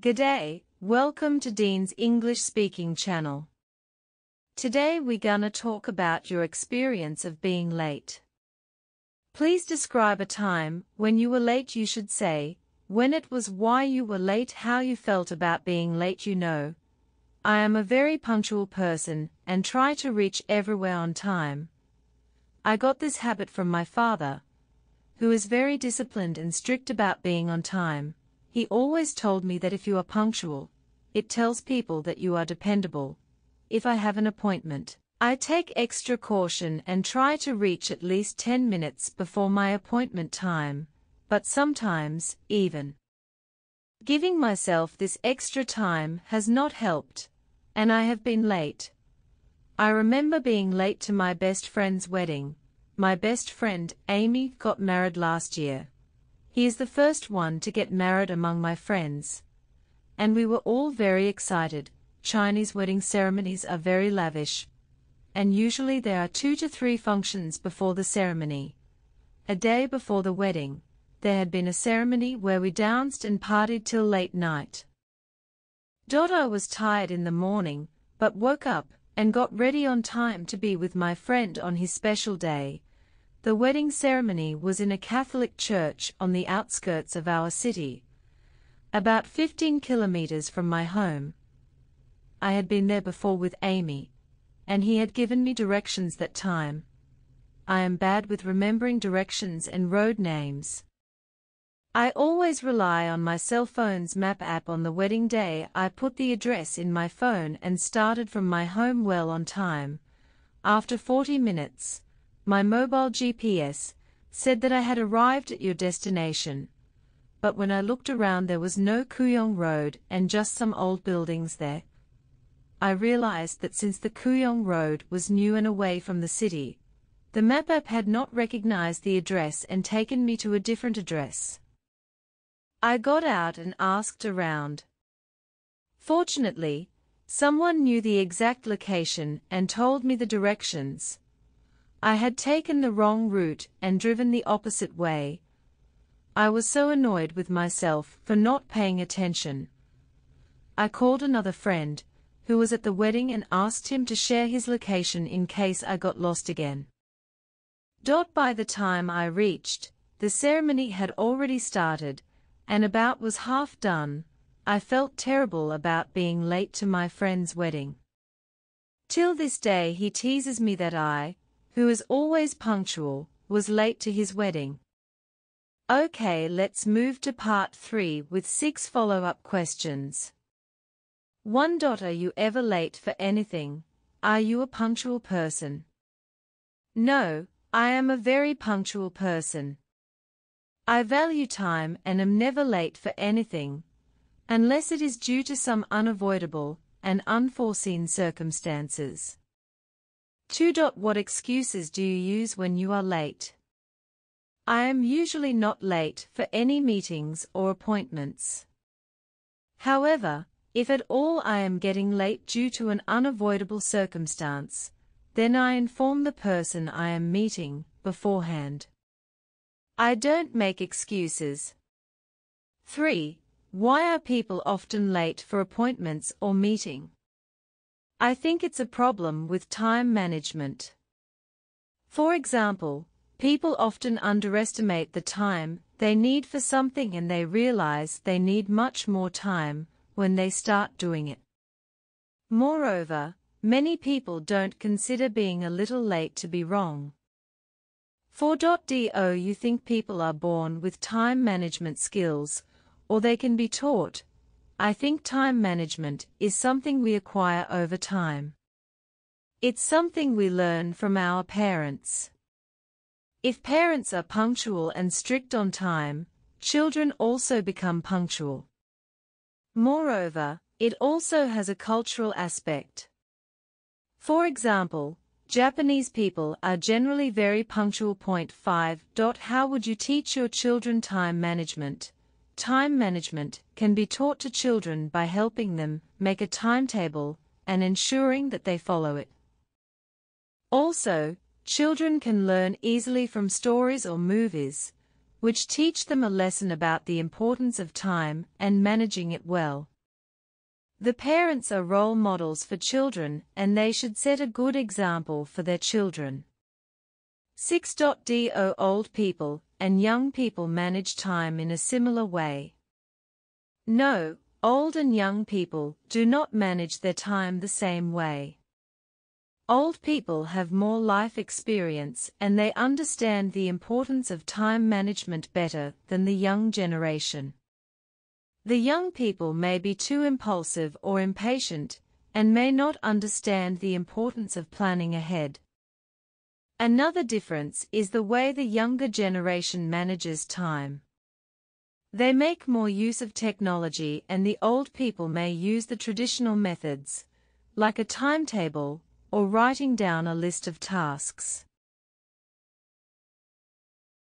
G'day, welcome to Dean's English Speaking Channel. Today we're gonna talk about your experience of being late. Please describe a time when you were late you should say, when it was why you were late how you felt about being late you know. I am a very punctual person and try to reach everywhere on time. I got this habit from my father, who is very disciplined and strict about being on time. He always told me that if you are punctual, it tells people that you are dependable. If I have an appointment, I take extra caution and try to reach at least 10 minutes before my appointment time, but sometimes, even giving myself this extra time has not helped, and I have been late. I remember being late to my best friend's wedding. My best friend, Amy, got married last year. He is the first one to get married among my friends. And we were all very excited. Chinese wedding ceremonies are very lavish. And usually there are two to three functions before the ceremony. A day before the wedding, there had been a ceremony where we danced and partied till late night. Dotto was tired in the morning, but woke up and got ready on time to be with my friend on his special day, the wedding ceremony was in a Catholic church on the outskirts of our city, about 15 kilometers from my home. I had been there before with Amy, and he had given me directions that time. I am bad with remembering directions and road names. I always rely on my cell phone's map app on the wedding day. I put the address in my phone and started from my home well on time. After 40 minutes, my mobile GPS, said that I had arrived at your destination. But when I looked around there was no Kuyong Road and just some old buildings there. I realized that since the Kuyong Road was new and away from the city, the map app had not recognized the address and taken me to a different address. I got out and asked around. Fortunately, someone knew the exact location and told me the directions, I had taken the wrong route and driven the opposite way. I was so annoyed with myself for not paying attention. I called another friend, who was at the wedding and asked him to share his location in case I got lost again. Dot by the time I reached, the ceremony had already started, and about was half done. I felt terrible about being late to my friend's wedding. Till this day he teases me that I, who is always punctual, was late to his wedding. Okay, let's move to part 3 with 6 follow-up questions. 1. Dot, Are you ever late for anything? Are you a punctual person? No, I am a very punctual person. I value time and am never late for anything, unless it is due to some unavoidable and unforeseen circumstances. 2. What excuses do you use when you are late? I am usually not late for any meetings or appointments. However, if at all I am getting late due to an unavoidable circumstance, then I inform the person I am meeting beforehand. I don't make excuses. 3. Why are people often late for appointments or meeting? I think it's a problem with time management. For example, people often underestimate the time they need for something and they realize they need much more time when they start doing it. Moreover, many people don't consider being a little late to be wrong. 4.do you think people are born with time management skills, or they can be taught, I think time management is something we acquire over time. It's something we learn from our parents. If parents are punctual and strict on time, children also become punctual. Moreover, it also has a cultural aspect. For example, Japanese people are generally very punctual. Point 5. How would you teach your children time management? Time management can be taught to children by helping them make a timetable and ensuring that they follow it. Also, children can learn easily from stories or movies, which teach them a lesson about the importance of time and managing it well. The parents are role models for children and they should set a good example for their children. 6.do Old people and young people manage time in a similar way. No, old and young people do not manage their time the same way. Old people have more life experience and they understand the importance of time management better than the young generation. The young people may be too impulsive or impatient and may not understand the importance of planning ahead. Another difference is the way the younger generation manages time. They make more use of technology and the old people may use the traditional methods, like a timetable or writing down a list of tasks.